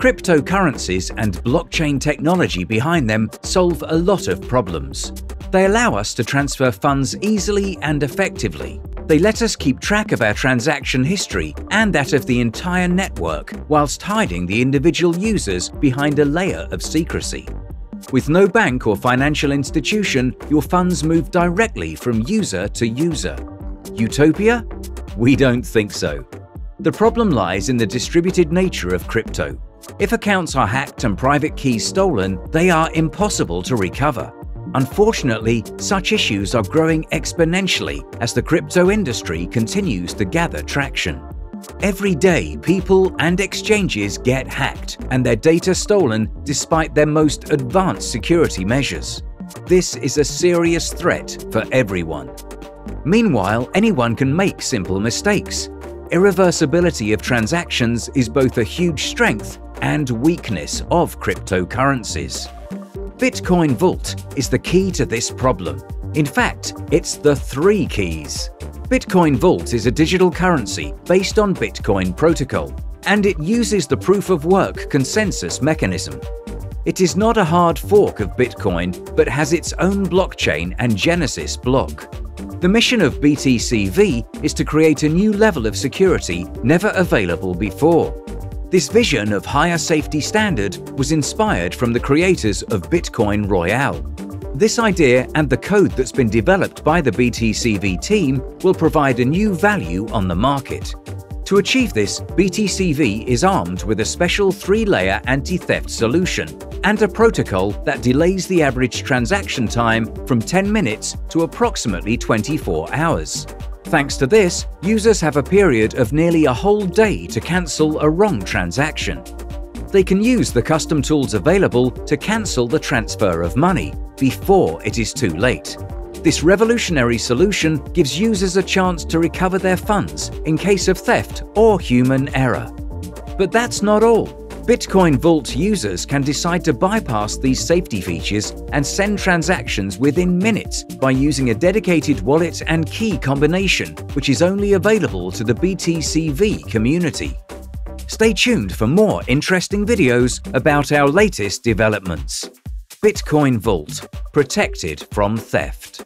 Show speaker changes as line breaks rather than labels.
Cryptocurrencies and blockchain technology behind them solve a lot of problems. They allow us to transfer funds easily and effectively. They let us keep track of our transaction history and that of the entire network whilst hiding the individual users behind a layer of secrecy. With no bank or financial institution, your funds move directly from user to user. Utopia? We don't think so. The problem lies in the distributed nature of crypto. If accounts are hacked and private keys stolen, they are impossible to recover. Unfortunately, such issues are growing exponentially as the crypto industry continues to gather traction. Every day, people and exchanges get hacked and their data stolen despite their most advanced security measures. This is a serious threat for everyone. Meanwhile, anyone can make simple mistakes. Irreversibility of transactions is both a huge strength and weakness of cryptocurrencies. Bitcoin Vault is the key to this problem. In fact, it's the three keys. Bitcoin Vault is a digital currency based on Bitcoin protocol, and it uses the proof of work consensus mechanism. It is not a hard fork of Bitcoin, but has its own blockchain and Genesis block. The mission of BTCV is to create a new level of security never available before. This vision of higher safety standard was inspired from the creators of Bitcoin Royale. This idea and the code that's been developed by the BTCV team will provide a new value on the market. To achieve this, BTCV is armed with a special three-layer anti-theft solution and a protocol that delays the average transaction time from 10 minutes to approximately 24 hours. Thanks to this, users have a period of nearly a whole day to cancel a wrong transaction. They can use the custom tools available to cancel the transfer of money before it is too late. This revolutionary solution gives users a chance to recover their funds in case of theft or human error. But that's not all. Bitcoin Vault users can decide to bypass these safety features and send transactions within minutes by using a dedicated wallet and key combination, which is only available to the BTCV community. Stay tuned for more interesting videos about our latest developments. Bitcoin Vault – Protected from Theft